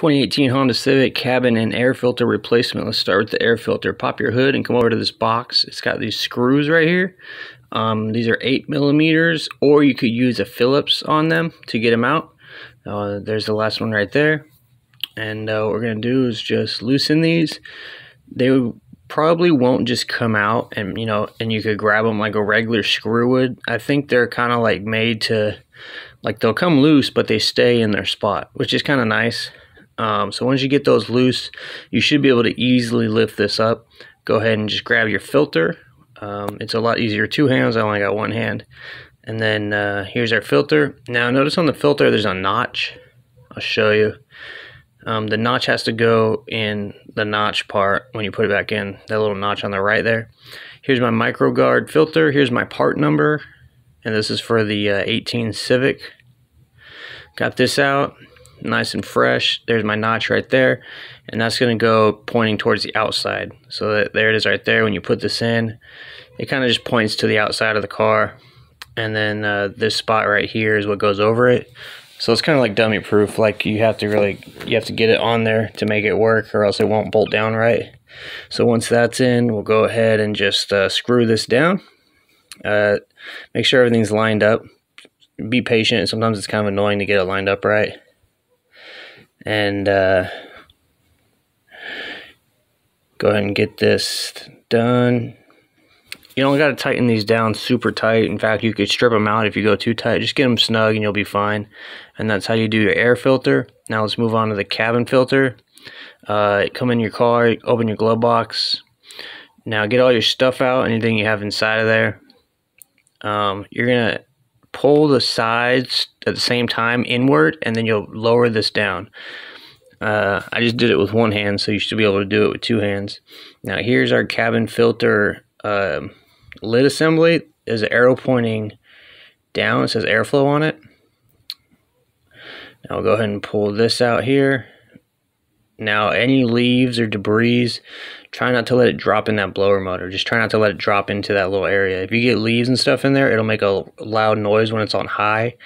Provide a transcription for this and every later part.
2018 Honda Civic cabin and air filter replacement. Let's start with the air filter. Pop your hood and come over to this box. It's got these screws right here. Um, these are 8 millimeters, or you could use a Phillips on them to get them out. Uh, there's the last one right there. And uh, what we're going to do is just loosen these. They probably won't just come out and, you know, and you could grab them like a regular screw would. I think they're kind of like made to, like they'll come loose, but they stay in their spot, which is kind of nice. Um, so once you get those loose, you should be able to easily lift this up. Go ahead and just grab your filter. Um, it's a lot easier two hands. I only got one hand. And then uh, here's our filter. Now notice on the filter there's a notch. I'll show you. Um, the notch has to go in the notch part when you put it back in. That little notch on the right there. Here's my MicroGuard filter. Here's my part number. And this is for the uh, 18 Civic. Got this out nice and fresh. There's my notch right there. And that's going to go pointing towards the outside. So that, there it is right there. When you put this in, it kind of just points to the outside of the car. And then uh, this spot right here is what goes over it. So it's kind of like dummy proof. Like you have to really, you have to get it on there to make it work or else it won't bolt down right. So once that's in, we'll go ahead and just uh, screw this down. Uh, make sure everything's lined up. Be patient. Sometimes it's kind of annoying to get it lined up right and uh, go ahead and get this done. You don't got to tighten these down super tight. In fact, you could strip them out if you go too tight. Just get them snug and you'll be fine. And that's how you do your air filter. Now let's move on to the cabin filter. Uh, come in your car, open your glove box. Now get all your stuff out, anything you have inside of there. Um, you're going to pull the sides at the same time inward and then you'll lower this down. Uh, I just did it with one hand, so you should be able to do it with two hands. Now here's our cabin filter uh, lid assembly. There's an arrow pointing down. It says airflow on it. Now I'll go ahead and pull this out here. Now any leaves or debris try not to let it drop in that blower motor. Just try not to let it drop into that little area. If you get leaves and stuff in there, it'll make a loud noise when it's on high.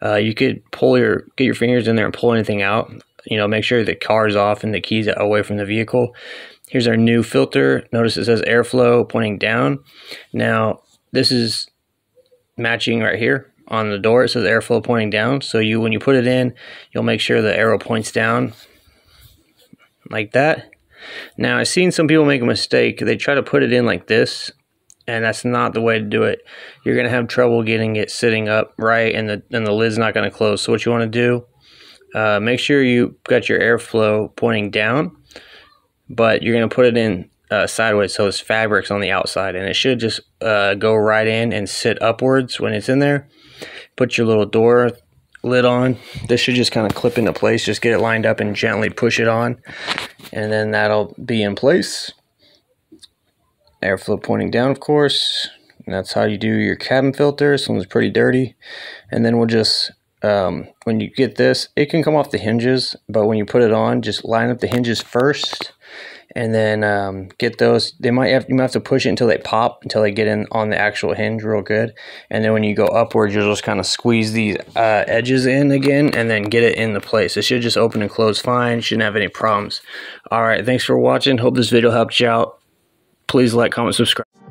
Uh, you could pull your get your fingers in there and pull anything out. You know, make sure the car's off and the keys away from the vehicle. Here's our new filter. Notice it says airflow pointing down. Now this is matching right here on the door. It says airflow pointing down. So you when you put it in, you'll make sure the arrow points down like that now, I've seen some people make a mistake. They try to put it in like this, and that's not the way to do it. You're going to have trouble getting it sitting up right, and the, and the lid's not going to close. So what you want to do, uh, make sure you got your airflow pointing down, but you're going to put it in uh, sideways so this fabric's on the outside, and it should just uh, go right in and sit upwards when it's in there. Put your little door lid on. This should just kind of clip into place. Just get it lined up and gently push it on. And then that'll be in place. Airflow pointing down, of course. And that's how you do your cabin filter. This one's pretty dirty. And then we'll just, um, when you get this, it can come off the hinges. But when you put it on, just line up the hinges first and then um, get those. They might have you might have to push it until they pop until they get in on the actual hinge real good. And then when you go upwards, you'll just kind of squeeze these uh, edges in again, and then get it in the place. It should just open and close fine. Shouldn't have any problems. All right, thanks for watching. Hope this video helped you out. Please like, comment, subscribe.